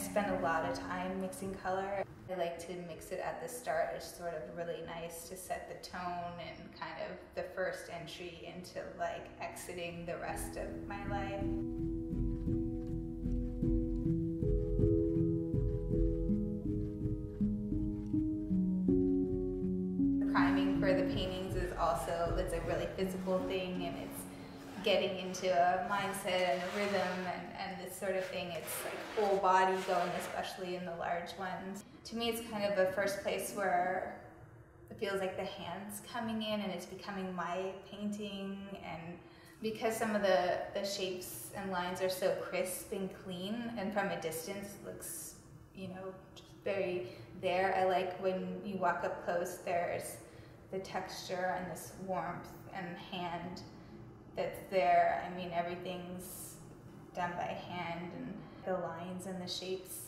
spend a lot of time mixing color. I like to mix it at the start. It's sort of really nice to set the tone and kind of the first entry into like exiting the rest of my life. Priming for the paintings is also, it's a really physical thing and it's getting into a mindset and a rhythm and, and this sort of thing. It's like whole body going, especially in the large ones. To me, it's kind of the first place where it feels like the hands coming in and it's becoming my painting and because some of the, the shapes and lines are so crisp and clean and from a distance looks, you know, just very there. I like when you walk up close, there's the texture and this warmth and hand that's there. I mean, everything's done by hand, and the lines and the shapes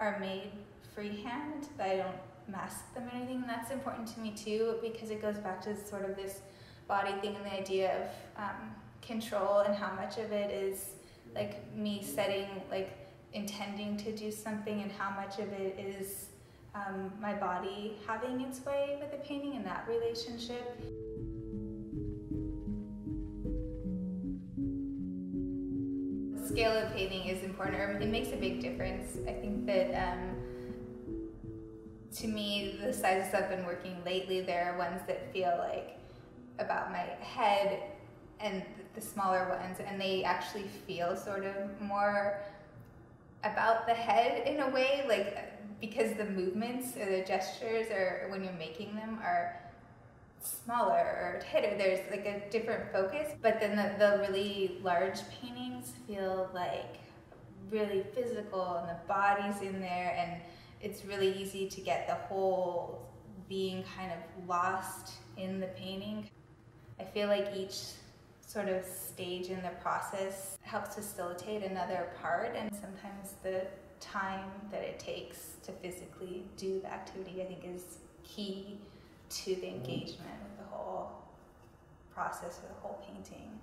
are made freehand. but I don't mask them or anything. And that's important to me too because it goes back to sort of this body thing and the idea of um, control and how much of it is like me setting, like intending to do something, and how much of it is um, my body having its way with the painting and that relationship. Scale of painting is important, or it makes a big difference. I think that um, to me, the sizes I've been working lately, there are ones that feel like about my head and the smaller ones, and they actually feel sort of more about the head in a way, like because the movements or the gestures or when you're making them are smaller or tighter. There's like a different focus, but then the, the really large paintings feel like really physical and the body's in there and it's really easy to get the whole being kind of lost in the painting. I feel like each sort of stage in the process helps facilitate another part and sometimes the time that it takes to physically do the activity I think is key to the engagement with the whole process of the whole painting.